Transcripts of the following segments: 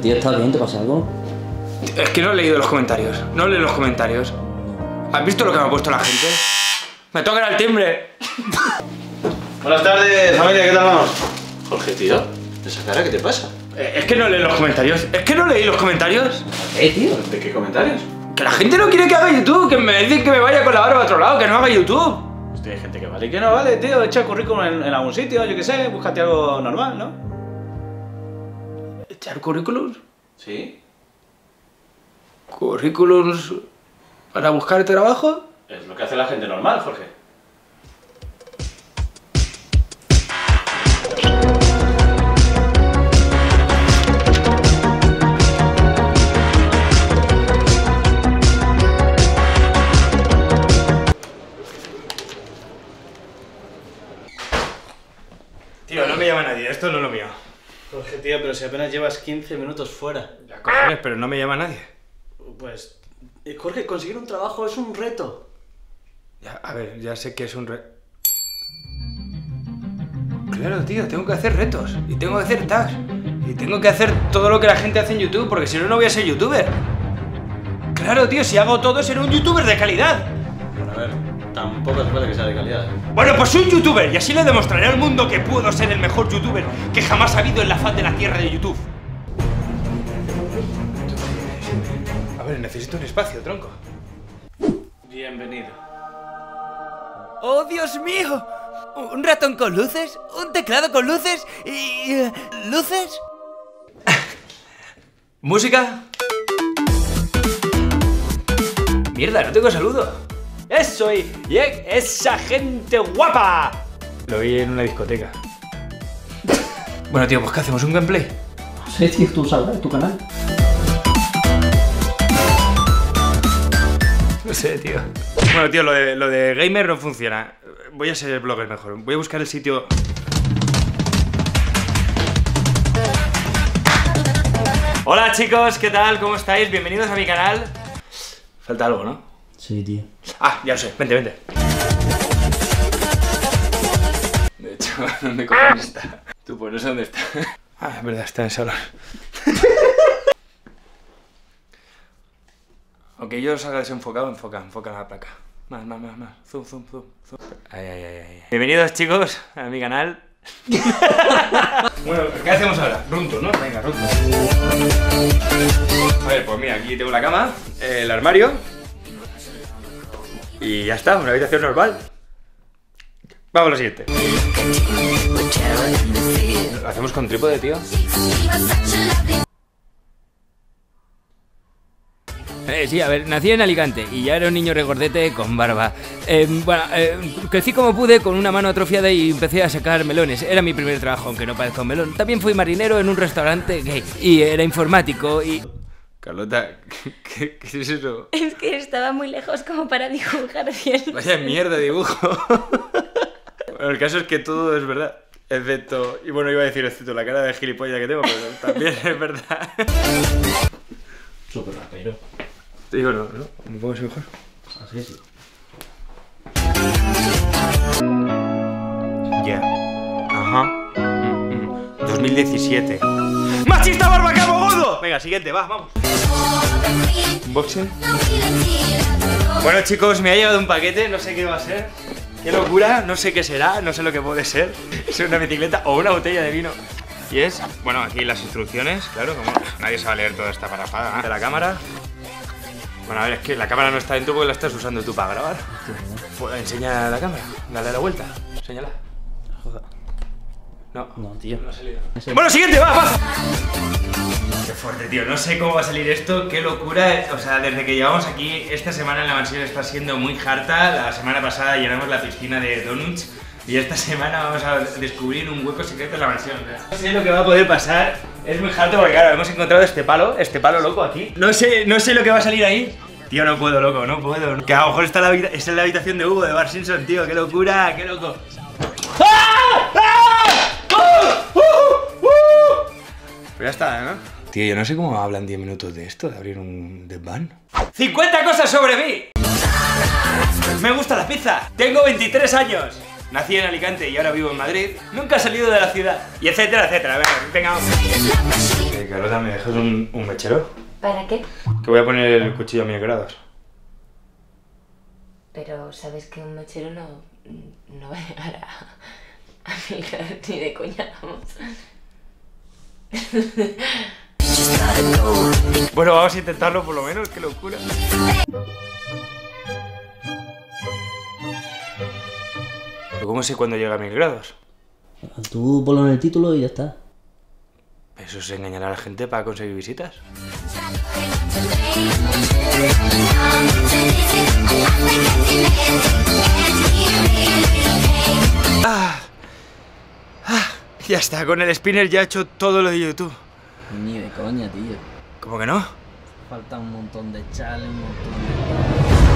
tío, ¿estás bien? ¿Te pasa algo? Es que no he leído los comentarios. No leo los comentarios. ¿Has visto lo que me ha puesto la gente? ¡Me tocan el timbre! Buenas tardes, familia, ¿qué tal vamos? Jorge, tío, ¿esa cara qué te pasa? Eh, Es que no leo los comentarios. Es que no leí los comentarios. ¿Eh, tío? ¿De qué comentarios? Que la gente no quiere que haga YouTube. Que me dicen que me vaya con la barba a otro lado. Que no haga YouTube. Hostia, hay gente que vale y que no vale, tío. Echa el currículum en, en algún sitio, yo qué sé, búscate algo normal, ¿no? ¿Echar currículums? Sí. ¿Currículums para buscar trabajo? Es lo que hace la gente normal, Jorge. Tío, no me llama nadie. Esto no es lo mío. Jorge, tío, pero si apenas llevas 15 minutos fuera. Ya, cojones, pero no me llama nadie. Pues, eh, Jorge, conseguir un trabajo es un reto. Ya, a ver, ya sé que es un re... Claro, tío, tengo que hacer retos. Y tengo que hacer tags. Y tengo que hacer todo lo que la gente hace en YouTube, porque si no, no voy a ser youtuber. Claro, tío, si hago todo, seré un youtuber de calidad. Bueno, a ver, tampoco hace falta que sea de calidad. Bueno, pues soy un youtuber y así le demostraré al mundo que puedo ser el mejor youtuber que jamás ha habido en la faz de la tierra de YouTube. A ver, necesito un espacio, tronco. Bienvenido. ¡Oh, Dios mío! ¿Un ratón con luces? ¿Un teclado con luces? ¿Y... eh, luces? ¿Música? Mierda, no tengo saludo. ¡Eso! Y y esa gente guapa. Lo vi en una discoteca. Bueno, tío, pues ¿qué hacemos? ¿Un gameplay? No sé, tío, tú sabrás, tu canal. No sé, tío. Bueno, tío, lo de, lo de gamer no funciona. Voy a ser blogger mejor. Voy a buscar el sitio. Hola chicos, ¿qué tal? ¿Cómo estáis? Bienvenidos a mi canal. Falta algo, ¿no? Sí, tío. Ah, ya lo sé. Vente, vente. De hecho, ¿dónde cojones está? Tú, pues no sé dónde está. Ah, es verdad, está en el salón. Aunque yo salga desenfocado, enfoca, enfoca la placa. Más, más, más, más. Zoom, zoom, zoom, zoom. Ay, ay, ay, ay. Bienvenidos, chicos, a mi canal. bueno, ¿qué hacemos ahora? Runto, ¿no? Venga, runto. A ver, pues mira, aquí tengo la cama, el armario. Y ya está, una habitación normal. Vamos a lo siguiente. ¿Lo hacemos con trípode, tío? Eh, sí, a ver, nací en Alicante y ya era un niño regordete con barba. Eh, bueno, eh, crecí como pude con una mano atrofiada y empecé a sacar melones. Era mi primer trabajo, aunque no parezca un melón. También fui marinero en un restaurante gay y era informático y... Carlota, ¿qué, qué es eso? Es que estaba muy lejos como para dibujar bien. Vaya mierda dibujo. bueno, el caso es que todo es verdad. Excepto, y bueno, iba a decir excepto la cara de gilipollas que tengo, pero también es verdad. Súper rapero. Te digo, no, ¿no? ¿Me pongo así mejor? Así sí. Ya. Ajá. Mm, mm. 2017. ¡Machista barbaca mogodo! Venga, siguiente, va, vamos. ¿Unboxing? Bueno, chicos, me ha llegado un paquete, no sé qué va a ser. Qué locura, no sé qué será, no sé lo que puede ser. Es una bicicleta o una botella de vino. Y es, bueno, aquí las instrucciones, claro, como nadie sabe leer toda esta parafada. ¿eh? De la cámara. Bueno, a ver, es que la cámara no está dentro porque la estás usando tú para grabar. Pues enseña la cámara, dale la vuelta, enséñala. Joder. No, No, tío. no ha salido. Bueno, siguiente, va, pasa. Qué fuerte, tío. No sé cómo va a salir esto, qué locura. O sea, desde que llevamos aquí, esta semana en la mansión está siendo muy harta. La semana pasada llenamos la piscina de donuts. Y esta semana vamos a descubrir un hueco secreto en la mansión. No sé lo que va a poder pasar. Es muy harto porque, claro, hemos encontrado este palo, este palo loco aquí. No sé, no sé lo que va a salir ahí. Tío, no puedo, loco, no puedo. Que a lo mejor está la, habita- esta es la habitación de Hugo, de Bar Simpson, tío. Qué locura, qué loco. ¡Ah! ¡Ah! ¡Uh! ¡Uh! ¡Uh! Pues ya está, ¿no? Tío, yo no sé cómo hablan 10 minutos de esto, de abrir un desván. ¡50 cosas sobre mí! Me gusta la pizza. Tengo 23 años. Nací en Alicante y ahora vivo en Madrid. Nunca he salido de la ciudad. Y etcétera, etcétera. Venga, venga. Carlota, ¿me dejas un, un mechero? ¿Para qué? Que voy a poner el cuchillo a mil grados. Pero sabes que un mechero no, no va a llegar a, a mil grados ni de coña, vamos. Bueno, vamos a intentarlo por lo menos, qué locura. ¿Pero cómo sé cuándo llega a mil grados? Tú ponlo en el título y ya está. Eso es engañar a la gente para conseguir visitas. Ya está, con el spinner ya he hecho todo lo de YouTube. Ni de coña, tío. ¿Cómo que no? Falta un montón de challenge, un montón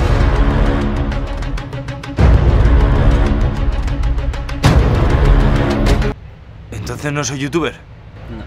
Entonces no soy youtuber. de... No.